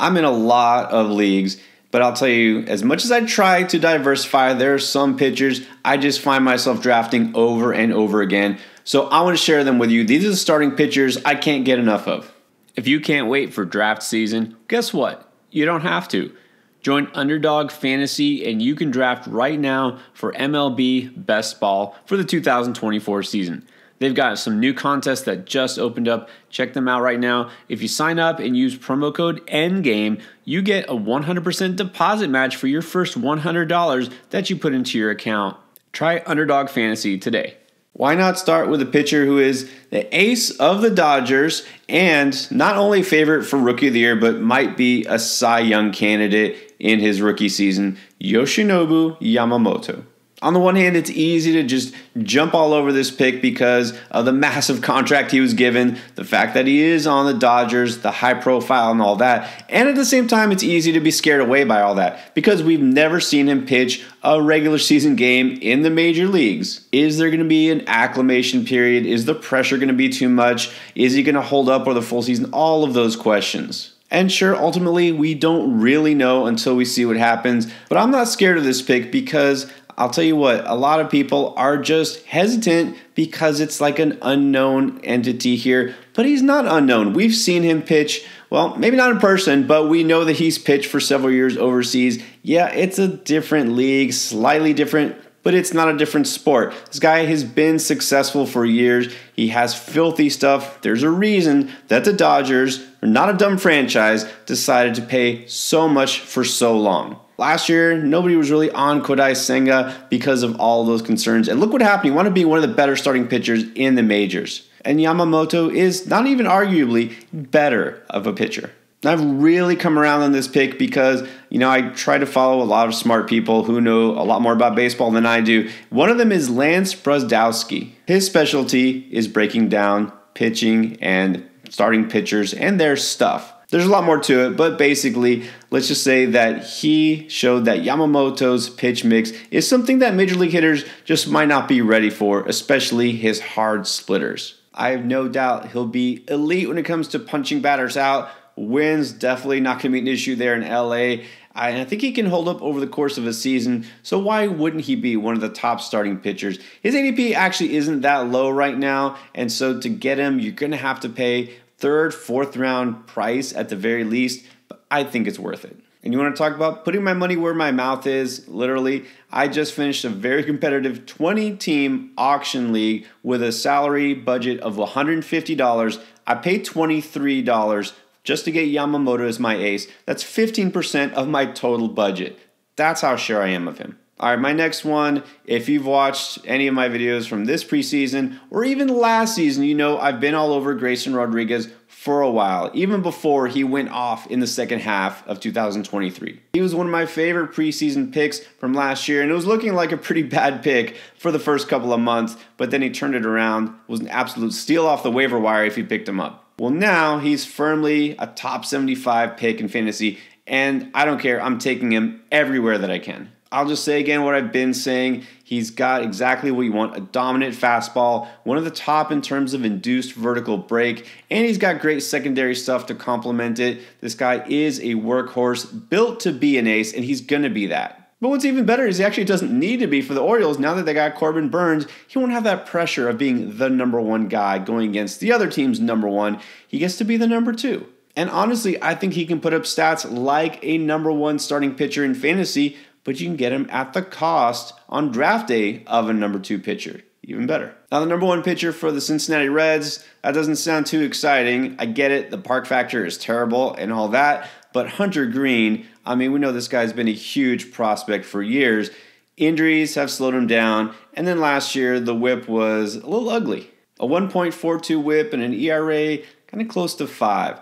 I'm in a lot of leagues, but I'll tell you, as much as I try to diversify, there are some pitchers I just find myself drafting over and over again. So I want to share them with you. These are the starting pitchers I can't get enough of. If you can't wait for draft season, guess what? You don't have to. Join Underdog Fantasy and you can draft right now for MLB Best Ball for the 2024 season. They've got some new contests that just opened up. Check them out right now. If you sign up and use promo code ENDGAME, you get a 100% deposit match for your first $100 that you put into your account. Try Underdog Fantasy today. Why not start with a pitcher who is the ace of the Dodgers and not only favorite for Rookie of the Year, but might be a Cy Young candidate in his rookie season, Yoshinobu Yamamoto? On the one hand, it's easy to just jump all over this pick because of the massive contract he was given, the fact that he is on the Dodgers, the high profile, and all that. And at the same time, it's easy to be scared away by all that because we've never seen him pitch a regular season game in the major leagues. Is there going to be an acclimation period? Is the pressure going to be too much? Is he going to hold up for the full season? All of those questions. And sure, ultimately, we don't really know until we see what happens. But I'm not scared of this pick because I'll tell you what, a lot of people are just hesitant because it's like an unknown entity here, but he's not unknown. We've seen him pitch, well, maybe not in person, but we know that he's pitched for several years overseas. Yeah, it's a different league, slightly different, but it's not a different sport. This guy has been successful for years. He has filthy stuff. There's a reason that the Dodgers, not a dumb franchise, decided to pay so much for so long. Last year, nobody was really on Kodai Senga because of all those concerns. And look what happened. He wanted to be one of the better starting pitchers in the majors. And Yamamoto is not even arguably better of a pitcher. I've really come around on this pick because, you know, I try to follow a lot of smart people who know a lot more about baseball than I do. One of them is Lance Brozdowski. His specialty is breaking down pitching and starting pitchers and their stuff. There's a lot more to it, but basically, let's just say that he showed that Yamamoto's pitch mix is something that major league hitters just might not be ready for, especially his hard splitters. I have no doubt he'll be elite when it comes to punching batters out. Wins definitely not going to be an issue there in LA. I think he can hold up over the course of a season, so why wouldn't he be one of the top starting pitchers? His ADP actually isn't that low right now, and so to get him, you're going to have to pay third, fourth round price at the very least, but I think it's worth it. And you want to talk about putting my money where my mouth is? Literally, I just finished a very competitive 20 team auction league with a salary budget of $150. I paid $23 just to get Yamamoto as my ace. That's 15% of my total budget. That's how sure I am of him. All right, my next one, if you've watched any of my videos from this preseason or even last season, you know I've been all over Grayson Rodriguez for a while, even before he went off in the second half of 2023. He was one of my favorite preseason picks from last year, and it was looking like a pretty bad pick for the first couple of months, but then he turned it around, was an absolute steal off the waiver wire if you picked him up. Well, now he's firmly a top 75 pick in fantasy, and I don't care, I'm taking him everywhere that I can. I'll just say again what I've been saying. He's got exactly what you want a dominant fastball, one of the top in terms of induced vertical break, and he's got great secondary stuff to complement it. This guy is a workhorse built to be an ace, and he's going to be that. But what's even better is he actually doesn't need to be for the Orioles. Now that they got Corbin Burnes. he won't have that pressure of being the number one guy going against the other team's number one. He gets to be the number two. And honestly, I think he can put up stats like a number one starting pitcher in fantasy but you can get him at the cost on draft day of a number two pitcher. Even better. Now, the number one pitcher for the Cincinnati Reds, that doesn't sound too exciting. I get it, the park factor is terrible and all that, but Hunter Greene, I mean, we know this guy's been a huge prospect for years. Injuries have slowed him down, and then last year, the whip was a little ugly. A 1.42 whip and an ERA kind of close to 5.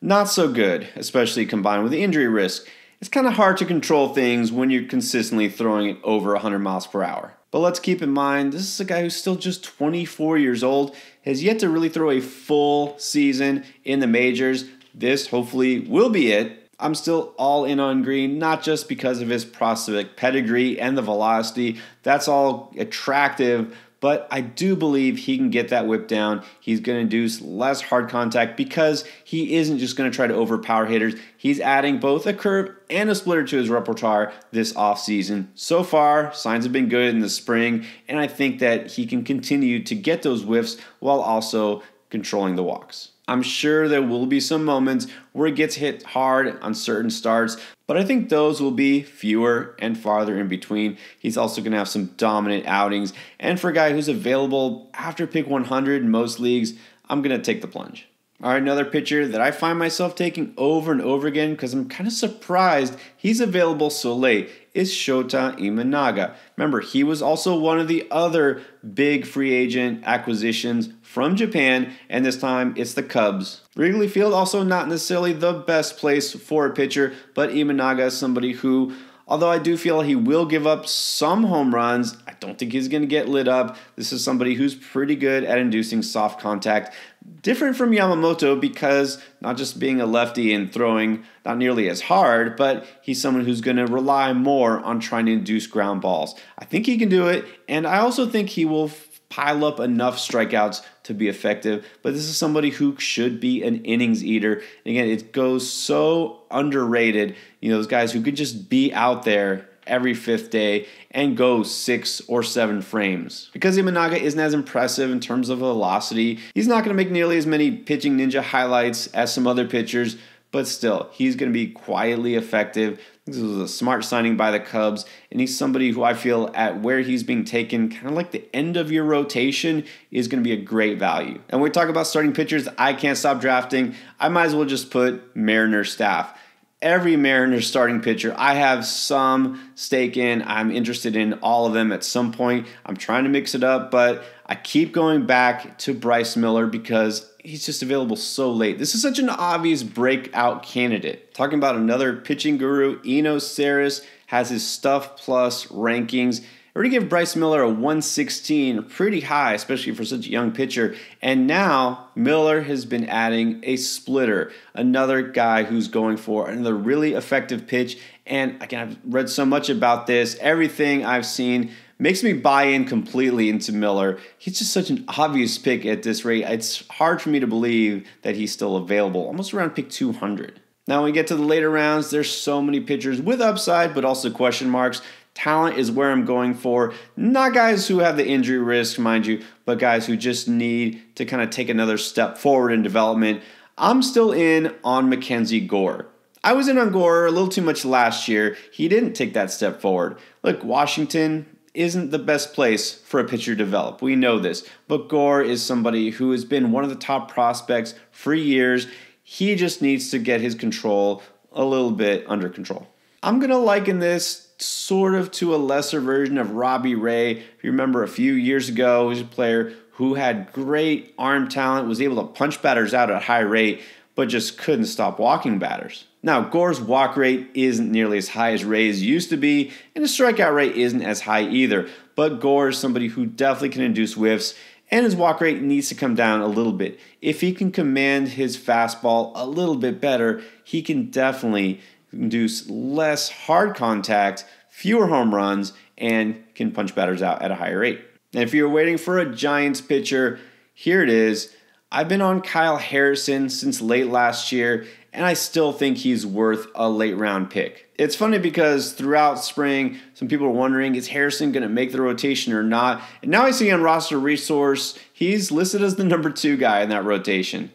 Not so good, especially combined with the injury risk. It's kind of hard to control things when you're consistently throwing it over 100 miles per hour. But let's keep in mind, this is a guy who's still just 24 years old, has yet to really throw a full season in the majors. This hopefully will be it. I'm still all in on Greene, not just because of his prospect pedigree and the velocity. That's all attractive, but I do believe he can get that whip down. He's going to induce less hard contact because he isn't just going to try to overpower hitters. He's adding both a curve and a splitter to his repertoire this offseason. So far, signs have been good in the spring, and I think that he can continue to get those whiffs while also controlling the walks. I'm sure there will be some moments where it gets hit hard on certain starts, but I think those will be fewer and farther in between. He's also going to have some dominant outings, and for a guy who's available after pick 100 in most leagues, I'm going to take the plunge. All right, another pitcher that I find myself taking over and over again because I'm kind of surprised he's available so late is Shota Imanaga. Remember, he was also one of the other big free agent acquisitions from Japan, and this time it's the Cubs. Wrigley Field also not necessarily the best place for a pitcher, but Imanaga is somebody who Although I do feel he will give up some home runs, I don't think he's going to get lit up. This is somebody who's pretty good at inducing soft contact. Different from Yamamoto because not just being a lefty and throwing not nearly as hard, but he's someone who's going to rely more on trying to induce ground balls. I think he can do it, and I also think he will pile up enough strikeouts to be effective. But this is somebody who should be an innings eater. And again, it goes so underrated. You know, those guys who could just be out there every fifth day and go six or seven frames. Because Imanaga isn't as impressive in terms of velocity, he's not going to make nearly as many pitching ninja highlights as some other pitchers, but still, he's going to be quietly effective. This was a smart signing by the Cubs, and he's somebody who I feel at where he's being taken, kind of like the end of your rotation, is going to be a great value. And when we talk about starting pitchers, I can't stop drafting. I might as well just put Mariner staff. Every Mariners starting pitcher, I have some stake in. I'm interested in all of them at some point. I'm trying to mix it up, but I keep going back to Bryce Miller because he's just available so late. This is such an obvious breakout candidate. Talking about another pitching guru, Eno Sarris has his Stuff Plus rankings. Already gave Bryce Miller a 116, pretty high, especially for such a young pitcher. And now Miller has been adding a splitter, another guy who's going for another really effective pitch. And again, I've read so much about this. Everything I've seen makes me buy in completely into Miller. He's just such an obvious pick at this rate. It's hard for me to believe that he's still available, almost around pick 200. Now, when we get to the later rounds, there's so many pitchers with upside, but also question marks. Talent is where I'm going for. Not guys who have the injury risk, mind you, but guys who just need to kind of take another step forward in development. I'm still in on Mackenzie Gore. I was in on Gore a little too much last year. He didn't take that step forward. Look, Washington, isn't the best place for a pitcher to develop. We know this. But Gore is somebody who has been one of the top prospects for years. He just needs to get his control a little bit under control. I'm going to liken this sort of to a lesser version of Robbie Ray. If you remember a few years ago, he was a player who had great arm talent, was able to punch batters out at a high rate, but just couldn't stop walking batters. Now, Gore's walk rate isn't nearly as high as Ray's used to be, and his strikeout rate isn't as high either. But Gore is somebody who definitely can induce whiffs, and his walk rate needs to come down a little bit. If he can command his fastball a little bit better, he can definitely induce less hard contact, fewer home runs, and can punch batters out at a higher rate. And if you're waiting for a Giants pitcher, here it is. I've been on Kyle Harrison since late last year, and I still think he's worth a late round pick. It's funny because throughout spring, some people are wondering is Harrison going to make the rotation or not? And now I see on roster resource, he's listed as the number two guy in that rotation.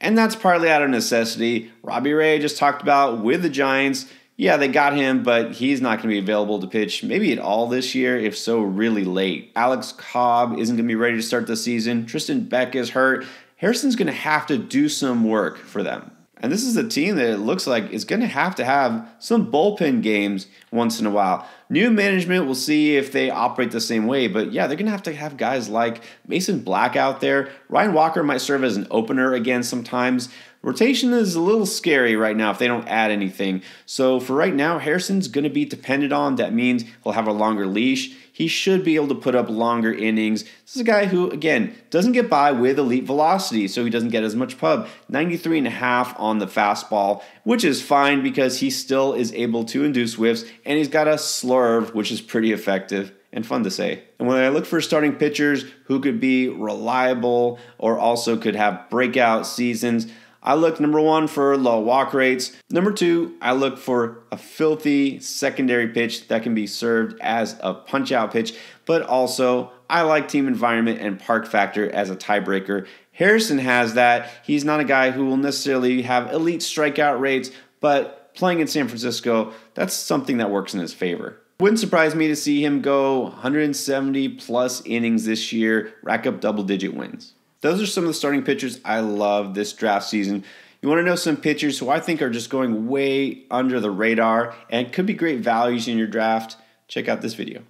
And that's partly out of necessity. Robbie Ray just talked about with the Giants. Yeah, they got him, but he's not going to be available to pitch maybe at all this year, if so, really late. Alex Cobb isn't going to be ready to start the season. Tristan Beck is hurt. Harrison's going to have to do some work for them. And this is a team that it looks like is going to have to have some bullpen games once in a while. New management will see if they operate the same way, but yeah, they're going to have to have guys like Mason Black out there. Ryan Walker might serve as an opener again sometimes. Rotation is a little scary right now if they don't add anything. So for right now, Harrison's going to be depended on. That means he'll have a longer leash he should be able to put up longer innings. This is a guy who, again, doesn't get by with elite velocity, so he doesn't get as much pub. 93 and a half on the fastball, which is fine because he still is able to induce whiffs, and he's got a slurve, which is pretty effective. and fun to say. And when I look for starting pitchers who could be reliable or also could have breakout seasons, I look number one for low walk rates. Number two, I look for a filthy secondary pitch that can be served as a punch out pitch, but also I like team environment and park factor as a tiebreaker. Harrison has that. He's not a guy who will necessarily have elite strikeout rates, but playing in San Francisco, that's something that works in his favor. Wouldn't surprise me to see him go 170 plus innings this year, rack up double digit wins. Those are some of the starting pitchers I love this draft season. You want to know some pitchers who I think are just going way under the radar and could be great values in your draft? Check out this video.